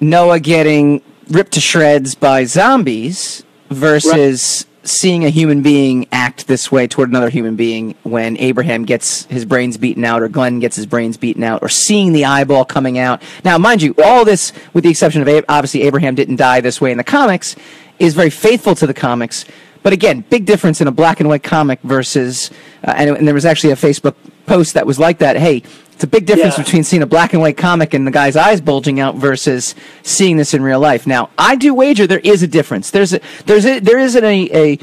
Noah getting ripped to shreds by zombies versus seeing a human being act this way toward another human being when Abraham gets his brains beaten out or Glenn gets his brains beaten out or seeing the eyeball coming out? Now, mind you, all this, with the exception of obviously Abraham didn't die this way in the comics, is very faithful to the comics. But again, big difference in a black and white comic versus, uh, and, and there was actually a Facebook post that was like that. Hey, it's a big difference Yeah. between seeing a black and white comic and the guy's eyes bulging out versus seeing this in real life. Now, I do wager there is a difference. There's a, there's a, there is an, a, a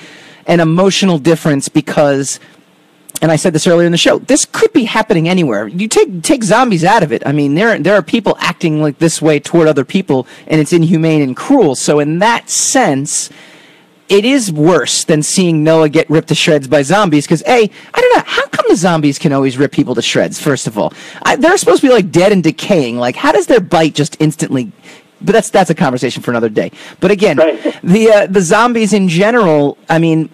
an emotional difference because and I said this earlier in the show. This could be happening anywhere. You take take zombies out of it. I mean, there there are people acting like this way toward other people, and it's inhumane and cruel. So in that sense, it is worse than seeing Noah get ripped to shreds by zombies. Because a, I don't know, how come the zombies can always rip people to shreds? First of all, I, they're supposed to be like dead and decaying. Like, how does their bite just instantly? But that's that's a conversation for another day. But again, Right. the uh, the zombies in general. I mean,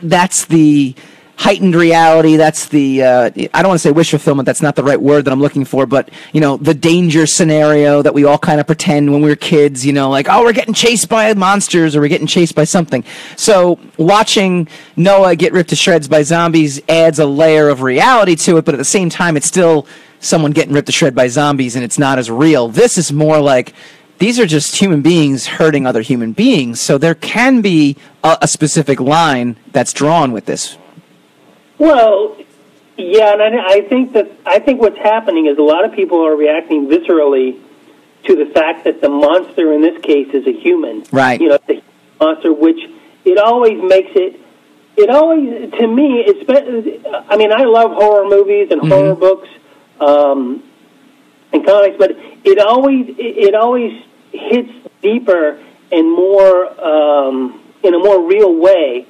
that's the heightened reality that's the uh, i don't want to say wish fulfillment that's not the right word that i'm looking for but you know the danger scenario that we all kind of pretend when we were kids you know like oh we're getting chased by monsters or we're getting chased by something so watching noah get ripped to shreds by zombies adds a layer of reality to it but at the same time it's still someone getting ripped to shreds by zombies and it's not as real this is more like these are just human beings hurting other human beings. So there can be a, a specific line that's drawn with this. Well, yeah, and I, I think that I think what's happening is a lot of people are reacting viscerally to the fact that the monster in this case is a human. Right. You know, the monster, which it always makes it. It always, to me, it's. I mean, I love horror movies and horror books um, and comics, but it always it, it always hits deeper and more um, in a more real way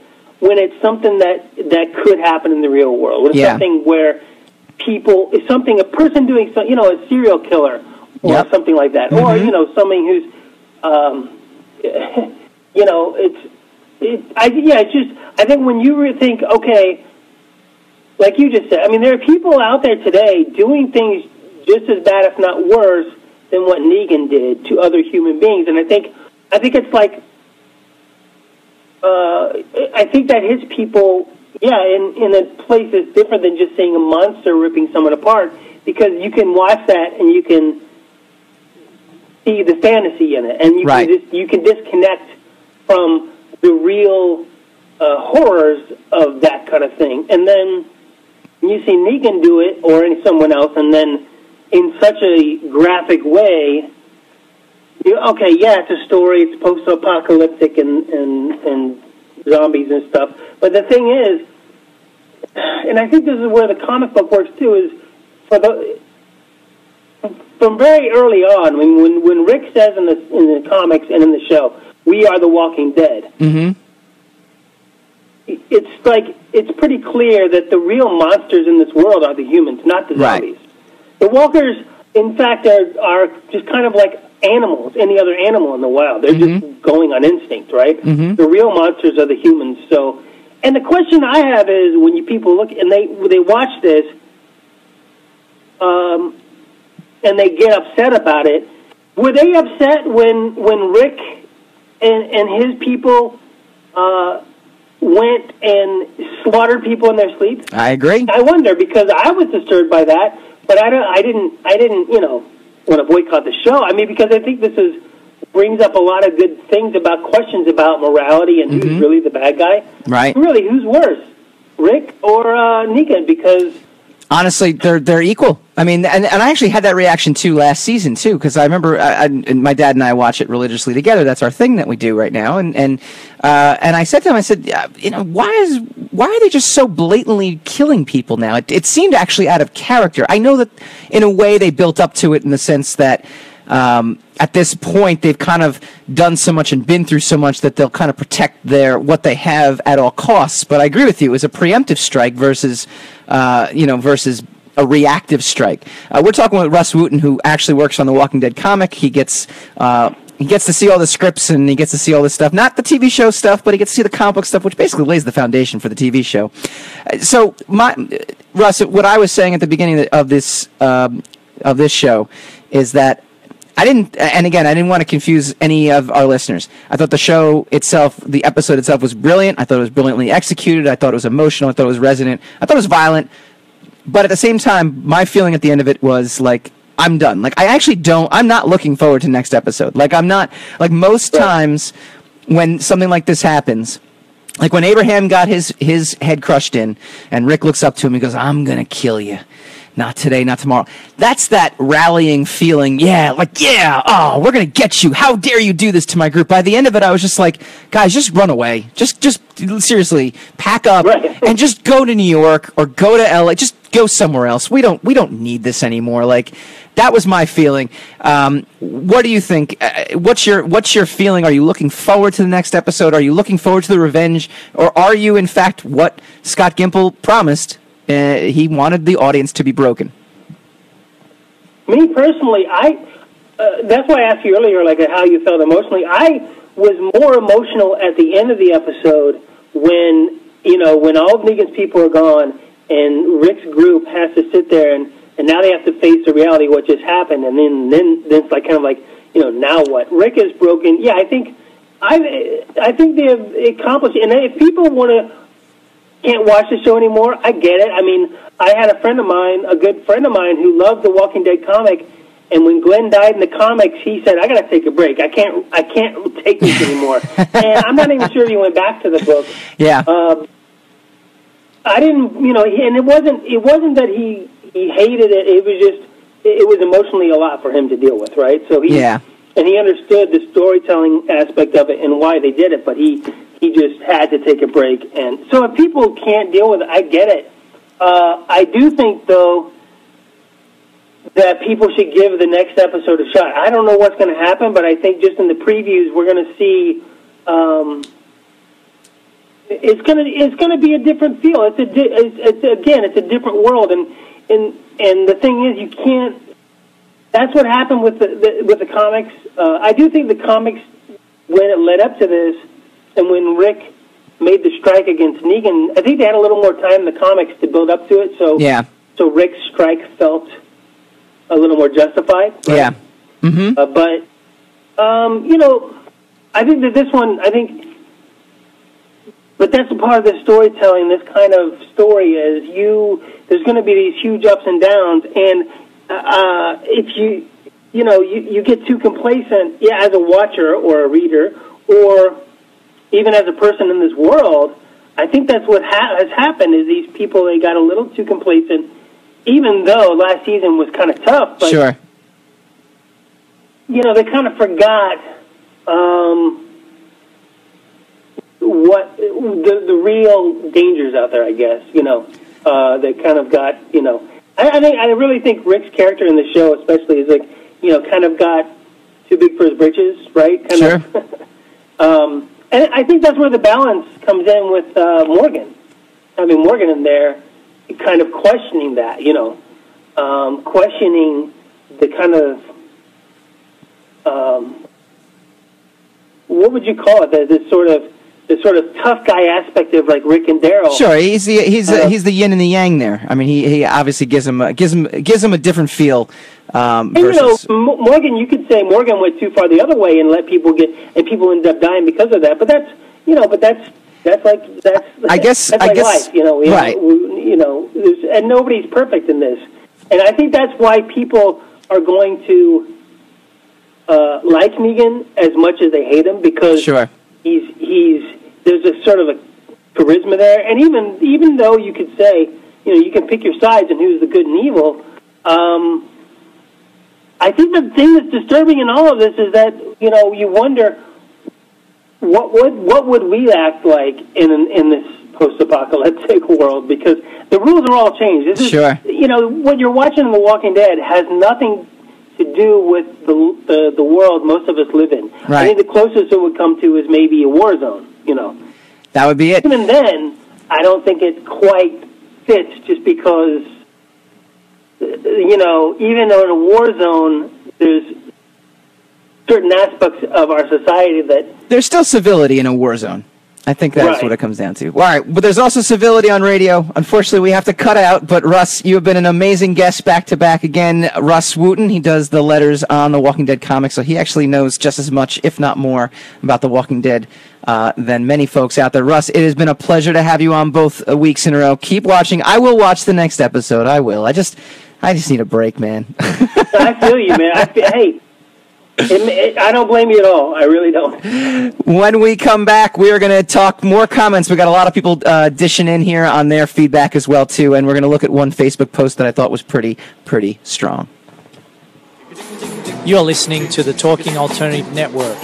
when it's something that that could happen in the real world. When it's Yeah. something where people, it's something a person doing, some, you know, a serial killer or Yep. something like that, or you know, something who's, um, you know, it's. It, I yeah, it's just I think when you re- think okay, like you just said, I mean, there are people out there today doing things just as bad, if not worse, than what Negan did to other human beings. And I think, I think it's like, uh, I think that hits people, yeah, in in a place that's different than just seeing a monster ripping someone apart, because you can watch that and you can see the fantasy in it, and you Right. can just you can disconnect from the real uh, horrors of that kind of thing. And then you see Negan do it, or someone else, and then in such a graphic way. You, okay, yeah, it's a story. It's post-apocalyptic and, and and zombies and stuff. But the thing is, and I think this is where the comic book works too. Is for the from very early on, when when, when Rick says in the in the comics and in the show, "We are the Walking Dead." Mm-hmm. It's like it's pretty clear that the real monsters in this world are the humans, not the Right. zombies. The walkers, in fact, are are just kind of like animals, any other animal in the wild. They're just going on instinct, right? The real monsters are the humans. So, and the question I have is, when you people look and they they watch this, um, and they get upset about it, were they upset when when Rick and and his people uh, went and slaughtered people in their sleep? I agree. I wonder because I was disturbed by that, but I don't. I didn't. I didn't. You know, want to boycott the show. I mean, because I think this is brings up a lot of good things about questions about morality and who's really the bad guy. Right. Really, who's worse, Rick or uh, Negan? Because honestly, they're they're equal. I mean, and, and I actually had that reaction too last season too, because I remember I, I, my dad and I watch it religiously together. That's our thing that we do right now. And and uh, and I said to him, I said, you know, why is why are they just so blatantly killing people now? It, it seemed actually out of character. I know that in a way they built up to it in the sense that. Um, at this point, they've kind of done so much and been through so much that they'll kind of protect their what they have at all costs. But I agree with you; it was a preemptive strike versus, uh, you know, versus a reactive strike. Uh, we're talking with Rus Wooton, who actually works on the Walking Dead comic. He gets. Uh, he gets to see all the scripts and he gets to see all this stuff. Not the TV show stuff, but he gets to see the comic book stuff, which basically lays the foundation for the TV show. Uh, So, my Rus, what I was saying at the beginning of this um, of this show is that I didn't, and again, I didn't want to confuse any of our listeners. I thought the show itself, the episode itself was brilliant. I thought it was brilliantly executed. I thought it was emotional. I thought it was resonant. I thought it was violent. But at the same time, my feeling at the end of it was like, I'm done. Like, I actually don't, I'm not looking forward to next episode. Like, I'm not, like, most times when something like this happens, like when Abraham got his, his head crushed in and Rick looks up to him, he goes, I'm going to kill you not today, not tomorrow. That's that rallying feeling. Yeah, like, yeah, oh, we're going to get you. How dare you do this to my group? By the end of it, I was just like, guys, just run away. Just, just seriously, pack up Right. and just go to New York or go to LA. Just go somewhere else. We don't, we don't need this anymore. Like, that was my feeling. Um, what do you think? Uh, what's your, what's your feeling? Are you looking forward to the next episode? Are you looking forward to the revenge? Or are you, in fact, what Scott Gimple promised? Uh, he wanted the audience to be broken. me personally, I uh, that's why I asked you earlier, like how you felt emotionally. I was more emotional at the end of the episode when you know when all of Negan's people are gone and Rick's group has to sit there and and now they have to face the reality of what just happened, and then then then it's like kind of like you know now what? Rick is broken. Yeah, I think I I think they have accomplished. And if people want to can't watch the show anymore. I get it. I mean, I had a friend of mine, a good friend of mine, who loved the Walking Dead comic, and when Glenn died in the comics, he said, "I got to take a break. I can't, I can't take this anymore." and I'm not even sure he went back to the book. Yeah. Um, I didn't, you know, and it wasn't, it wasn't that he he hated it. It was just, it, it was emotionally a lot for him to deal with, right? So he, Yeah. and he understood the storytelling aspect of it and why they did it, but he he just had to take a break. And so if people can't deal with it, I get it. Uh, I do think though that people should give the next episode a shot. I don't know what's going to happen, but I think just in the previews we're going to see. Um, it's gonna it's gonna be a different feel. It's a di- it's, it's again it's a different world, and and and the thing is you can't. That's what happened with the, the with the comics. Uh, I do think the comics when it led up to this, and when Rick made the strike against Negan, I think they had a little more time in the comics to build up to it. So Yeah. so Rick's strike felt a little more justified. right? Yeah. Mm-hmm. Uh, but um, you know, I think that this one, I think, but that's a part of the storytelling. This kind of story is you. There's going to be these huge ups and downs, and uh, if you, you know, you, you get too complacent, yeah, as a watcher or a reader, or even as a person in this world, I think that's what ha- has happened. Is these people they got a little too complacent, even though last season was kind of tough. But Sure. you know, they kind of forgot um, what the the real dangers out there. I guess you know, uh, they kind of got you know. I, I think I really think Rick's character in the show, especially, is like you know, kind of got too big for his britches, right? Kind Sure. Of, um, and I think that's where the balance comes in with uh, Morgan. Having Morgan in there, kind of questioning that, you know, um, questioning the kind of um, what would you call it? The, this sort of the sort of tough guy aspect of like Rick and Daryl. Sure, he's the he's Uh, he's the yin and the yang there. I mean, he, he obviously gives him a, gives him gives him a different feel. Um, And you know, M- Morgan, you could say Morgan went too far the other way and let people get, and people ended up dying because of that. But that's, you know, but that's that's like that's. I guess- that's I like guess- life, you know. Right. We- you know, and nobody's perfect in this, and I think that's why people are going to uh, like Negan as much as they hate him because Sure. He's he's there's a sort of a charisma there, and even even though you could say you know you can pick your sides and who's the good and evil. Um, I think the thing that's disturbing in all of this is that you know you wonder what would what would we act like in an, in this post-apocalyptic world because the rules are all changed. This is, Sure. You know what you're watching in The Walking Dead has nothing to do with the the, the world most of us live in. I Right. think the closest it would come to is maybe a war zone. You know, that would be it. even then, I don't think it quite fits just because, uh, you know, even though in a war zone, there's certain aspects of our society that, There's still civility in a war zone. I think that's Right. what it comes down to. All right, but there's also civility on radio. Unfortunately, we have to cut out. But Rus, you have been an amazing guest back to back again. Rus Wooton, he does the letters on the Walking Dead comics, so he actually knows just as much, if not more, about the Walking Dead uh, than many folks out there. Rus, it has been a pleasure to have you on both weeks in a row. Keep watching. I will watch the next episode. I will. I just, I just need a break, man. I feel you, man. I feel, hey, it, it, I don't blame you at all. I really don't. When we come back, we are going to talk more comments. We got a lot of people uh, dishing in here on their feedback as well too, and we're going to look at one Facebook post that I thought was pretty pretty strong. You're listening to the Talking Alternative Network.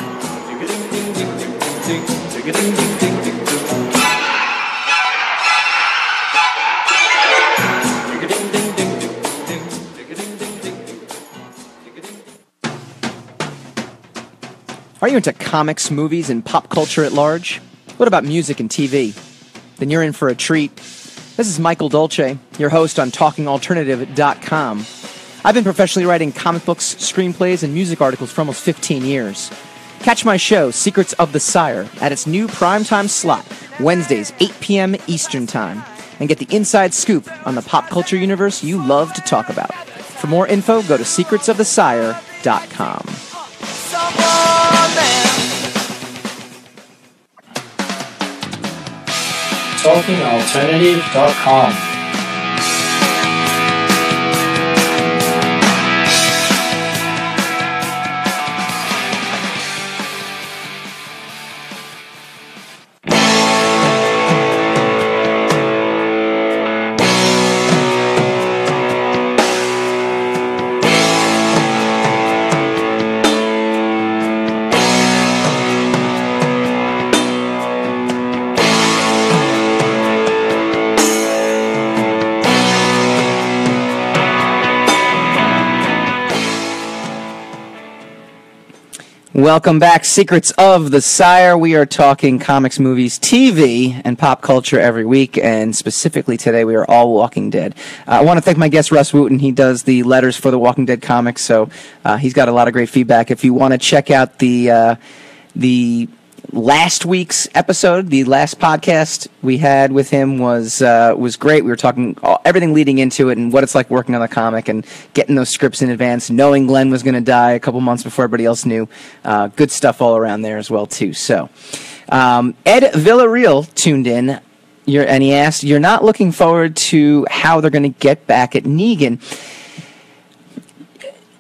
Are you into comics, movies, and pop culture at large? What about music and TV? Then you're in for a treat. This is Michael Dolce, your host on TalkingAlternative.com. I've been professionally writing comic books, screenplays, and music articles for almost 15 years. Catch my show, Secrets of the Sire, at its new primetime slot, Wednesdays, 8 p.m. Eastern Time, and get the inside scoop on the pop culture universe you love to talk about. For more info, go to secretsofthesire.com. TalkingAlternative.com. Welcome back, Secrets of the Sire. We are talking comics, movies, TV, and pop culture every week, and specifically today we are all Walking Dead. Uh, I want to thank my guest Rus Wooton. He does the letters for the Walking Dead comics, so uh, he's got a lot of great feedback. If you want to check out the uh, the last week's episode, the last podcast we had with him was uh, was great. We were talking all, everything leading into it and what it's like working on the comic and getting those scripts in advance, knowing Glenn was going to die a couple months before everybody else knew. Uh, good stuff all around there as well too. So um, Ed Villarreal tuned in. You're, and he asked, "You're not looking forward to how they're going to get back at Negan."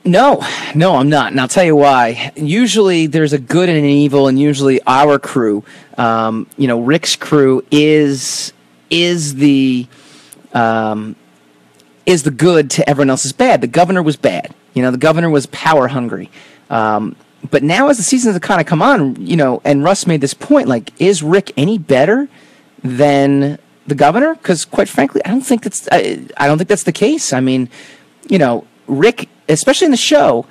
No, no, I'm not, and I'll tell you why. Usually, there's a good and an evil, and usually our crew, um, you know, Rick's crew is is the um, is the good to everyone else's bad. The governor was bad. You know, the governor was power hungry. Um, but now, as the seasons have kind of come on, you know, and Rus made this point, like, is Rick any better than the governor? Because, quite frankly, I don't think that's I, I don't think that's the case. I mean, you know, Rick, especially in the show,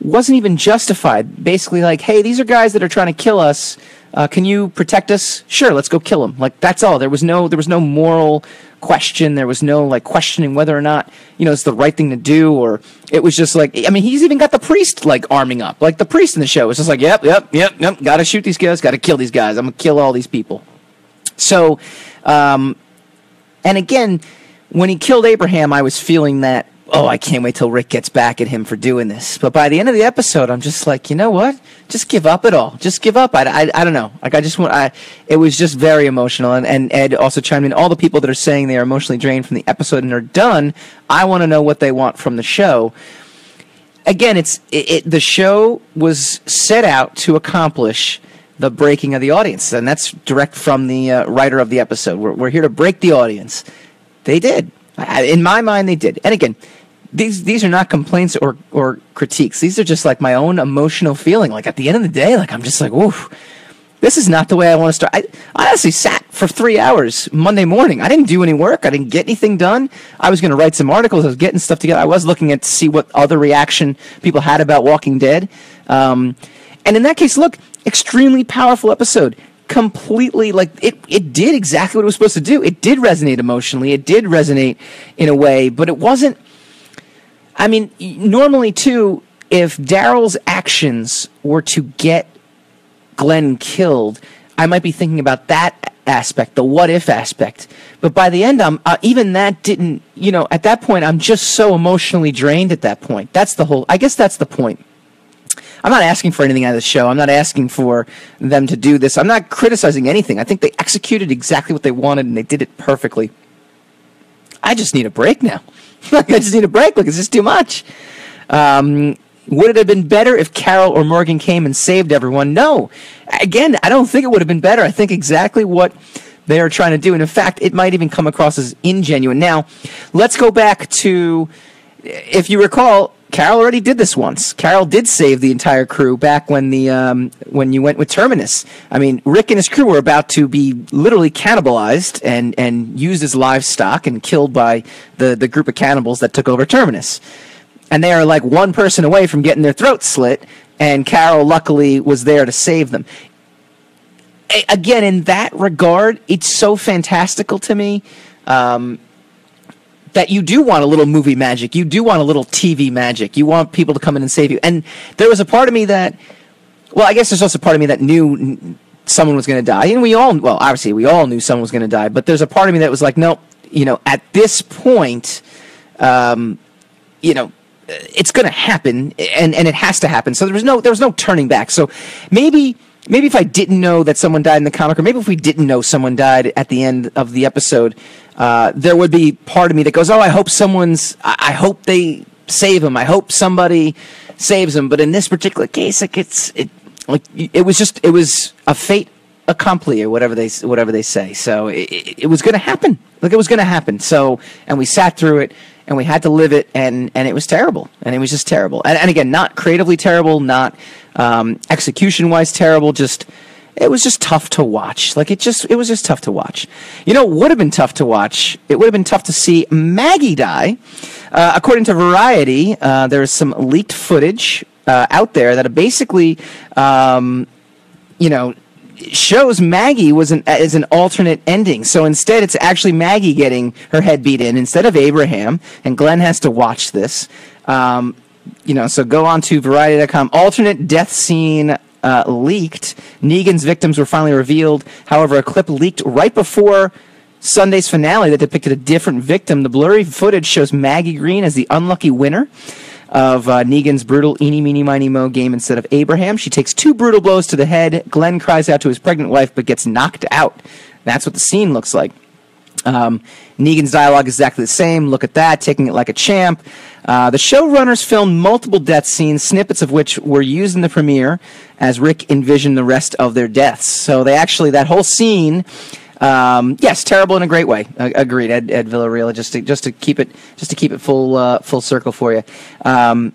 wasn't even justified. Basically, like, hey, these are guys that are trying to kill us. Uh, can you protect us? Sure, let's go kill them. Like that's all. There was no there was no moral question. There was no like questioning whether or not you know it's the right thing to do, or it was just like I mean he's even got the priest like arming up. Like the priest in the show was just like, yep, yep, yep, yep. Got to shoot these guys. Got to kill these guys. I'm gonna kill all these people. So, um, and again, when he killed Abraham, I was feeling that oh, I can't wait till Rick gets back at him for doing this. But by the end of the episode, I'm just like, you know what? Just give up it all. Just give up. I, I, I don't know. Like, I just want, I, it was just very emotional. And, and Ed also chimed in all the people that are saying they are emotionally drained from the episode and are done. I want to know what they want from the show. Again, it's, it, it, the show was set out to accomplish the breaking of the audience. And that's direct from the uh, writer of the episode. We're, we're here to break the audience. They did. In my mind, they did. And again, these these are not complaints or or critiques. These are just like my own emotional feeling. Like at the end of the day, like I'm just like, whoa, this is not the way I want to start. I, I honestly sat for three hours Monday morning. I didn't do any work. I didn't get anything done. I was going to write some articles. I was getting stuff together. I was looking at to see what other reaction people had about Walking Dead. Um, and in that case, look, extremely powerful episode completely like it it did exactly what it was supposed to do. It did resonate emotionally. It did resonate in a way, but it wasn't I mean, normally too, if Daryl's actions were to get Glenn killed, I might be thinking about that aspect, the what if aspect. But by the end, I'm uh, even that didn't. You know, at that point, I'm just so emotionally drained. At that point, that's the whole. I guess that's the point. I'm not asking for anything out of the show. I'm not asking for them to do this. I'm not criticizing anything. I think they executed exactly what they wanted and they did it perfectly. I just need a break now. I just need a break. Look, it's just too much. Um, would it have been better if Carol or Morgan came and saved everyone? No. Again, I don't think it would have been better. I think exactly what they are trying to do. And in fact, it might even come across as ingenuine. Now, let's go back to, if you recall, Carol already did this once. Carol did save the entire crew back when the um, when you went with Terminus. I mean, Rick and his crew were about to be literally cannibalized and and used as livestock and killed by the the group of cannibals that took over Terminus. And they are like one person away from getting their throats slit. And Carol luckily was there to save them. A- again, in that regard, it's so fantastical to me. Um, that you do want a little movie magic. You do want a little TV magic. You want people to come in and save you. And there was a part of me that, well, I guess there's also a part of me that knew someone was going to die. And we all, well, obviously we all knew someone was going to die. But there's a part of me that was like, nope, you know, at this point, um, you know, it's going to happen and, and it has to happen. So there was no, there was no turning back. So maybe, maybe if I didn't know that someone died in the comic, or maybe if we didn't know someone died at the end of the episode, uh, there would be part of me that goes, "Oh, I hope someone's. I hope they save him. I hope somebody saves him." But in this particular case, like it's it like it was just it was a fate accompli or whatever they whatever they say. So it, it was going to happen. Like it was going to happen. So and we sat through it and we had to live it and and it was terrible and it was just terrible. And, and again, not creatively terrible, not um, execution wise terrible, just it was just tough to watch. Like it just, it was just tough to watch. You know, would have been tough to watch. It would have been tough to see Maggie die. Uh, according to Variety, uh, there is some leaked footage uh, out there that basically, um, you know, shows Maggie was an is an alternate ending. So instead, it's actually Maggie getting her head beat in instead of Abraham, and Glenn has to watch this. Um, you know, so go on to Variety.com. Alternate death scene uh, leaked. Negan's victims were finally revealed. However, a clip leaked right before Sunday's finale that depicted a different victim. The blurry footage shows Maggie Greene as the unlucky winner of uh, Negan's brutal eeny, meeny, miny, mo game instead of Abraham. She takes two brutal blows to the head. Glenn cries out to his pregnant wife but gets knocked out. That's what the scene looks like. Um, Negan's dialogue is exactly the same. Look at that, taking it like a champ. Uh, the showrunners filmed multiple death scenes, snippets of which were used in the premiere as Rick envisioned the rest of their deaths. So they actually, that whole scene, um, yes, terrible in a great way. Uh, agreed, Ed, Ed Villarreal. Just to just to keep it just to keep it full uh, full circle for you. Um,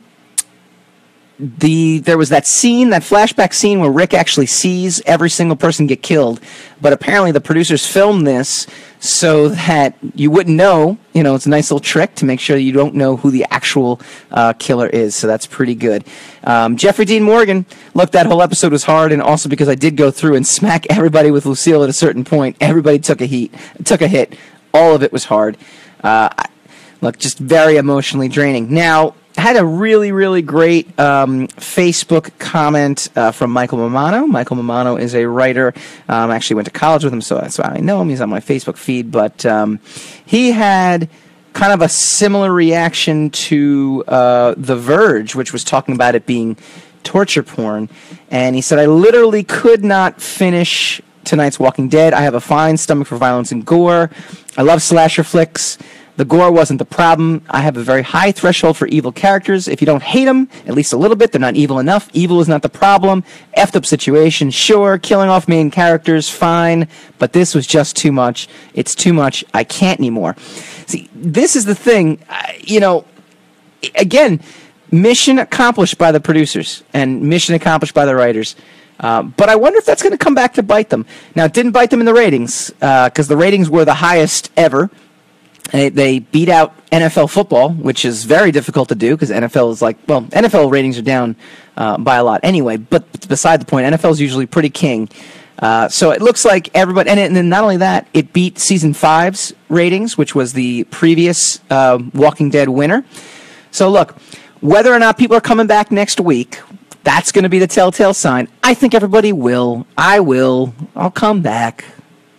the there was that scene, that flashback scene where Rick actually sees every single person get killed, but apparently the producers filmed this so that you wouldn't know. You know, it's a nice little trick to make sure you don't know who the actual uh, killer is. So that's pretty good. Um, Jeffrey Dean Morgan, look, that whole episode was hard, and also because I did go through and smack everybody with Lucille at a certain point. Everybody took a heat, took a hit. All of it was hard. Uh, look, just very emotionally draining. Now had a really, really great um, Facebook comment uh, from Michael Mamano. Michael Mamano is a writer. Um, actually went to college with him, so that's why I know him. He's on my Facebook feed. But um, he had kind of a similar reaction to uh, The Verge, which was talking about it being torture porn. And he said, I literally could not finish tonight's Walking Dead. I have a fine stomach for violence and gore. I love slasher flicks. The gore wasn't the problem. I have a very high threshold for evil characters. If you don't hate them, at least a little bit, they're not evil enough. Evil is not the problem. Effed up situation, sure. Killing off main characters, fine. But this was just too much. It's too much. I can't anymore. See, this is the thing. You know, again, mission accomplished by the producers and mission accomplished by the writers. Uh, but I wonder if that's going to come back to bite them. Now, it didn't bite them in the ratings because uh, the ratings were the highest ever. They, beat out NFL football, which is very difficult to do because NFL is like, well, NFL ratings are down uh, by a lot anyway. But beside the point, NFL is usually pretty king. Uh, so it looks like everybody, and, it, and, then not only that, it beat season five's ratings, which was the previous uh, Walking Dead winner. So look, whether or not people are coming back next week, that's going to be the telltale sign. I think everybody will. I will. I'll come back.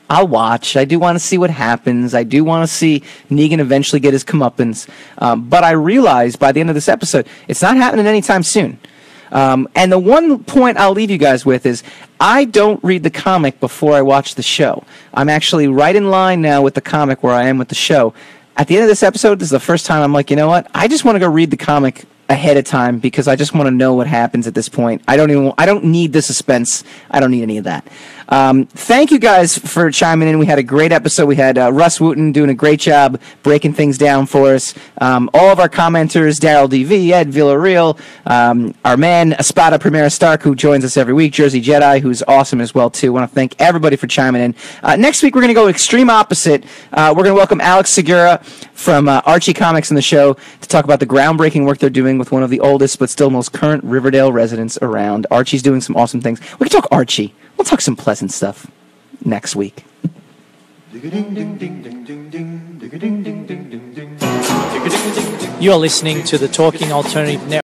I'll watch. I do want to see what happens. I do want to see Negan eventually get his comeuppance. Um, but I realize by the end of this episode, it's not happening anytime soon. Um, and the one point I'll leave you guys with is I don't read the comic before I watch the show. I'm actually right in line now with the comic where I am with the show. At the end of this episode, this is the first time I'm like, you know what? I just want to go read the comic ahead of time because I just want to know what happens at this point. I don't even I don't need the suspense. I don't need any of that. Um, thank you guys for chiming in. We had a great episode. We had uh, Rus Wooton doing a great job breaking things down for us. Um, all of our commenters, Daryl DV, Ed Villarreal, um, our man Espada Primera Stark, who joins us every week, Jersey Jedi, who's awesome as well too. Want to thank everybody for chiming in. Uh, next week we're going to go extreme opposite. Uh, we're going to welcome Alex Segura from uh, Archie Comics in the show to talk about the groundbreaking work they're doing with one of the oldest but still most current Riverdale residents around. Archie's doing some awesome things. We can talk Archie. We'll talk some pleasant stuff next week. You're listening to the Talking Alternative Network.